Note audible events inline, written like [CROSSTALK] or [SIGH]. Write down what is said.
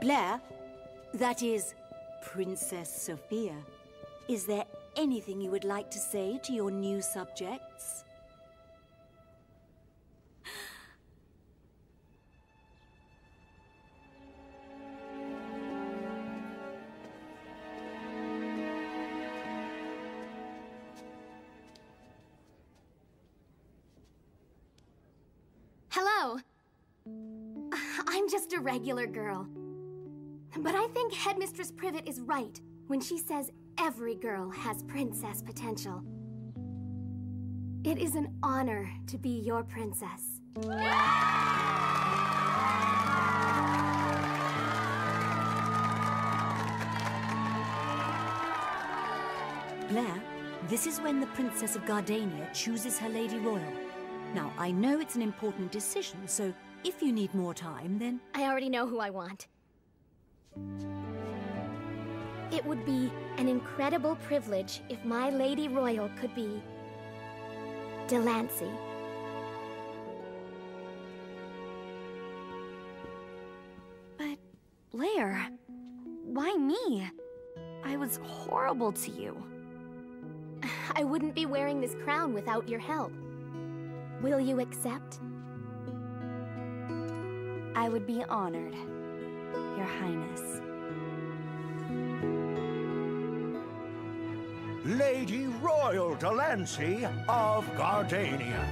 Blair, that is Princess Sophia. Is there anything you would like to say to your new subjects? Hello. I'm just a regular girl. But I think Headmistress Privet is right when she says every girl has princess potential. It is an honor to be your princess. Blair, this is when the Princess of Gardania chooses her Lady Royal. Now, I know it's an important decision, so if you need more time, then... I already know who I want. It would be an incredible privilege if my Lady Royal could be... Delancey. But, Blair, why me? I was horrible to you. [SIGHS] I wouldn't be wearing this crown without your help. Will you accept? I would be honored, Your Highness. Lady Royal Delancey of Gardania.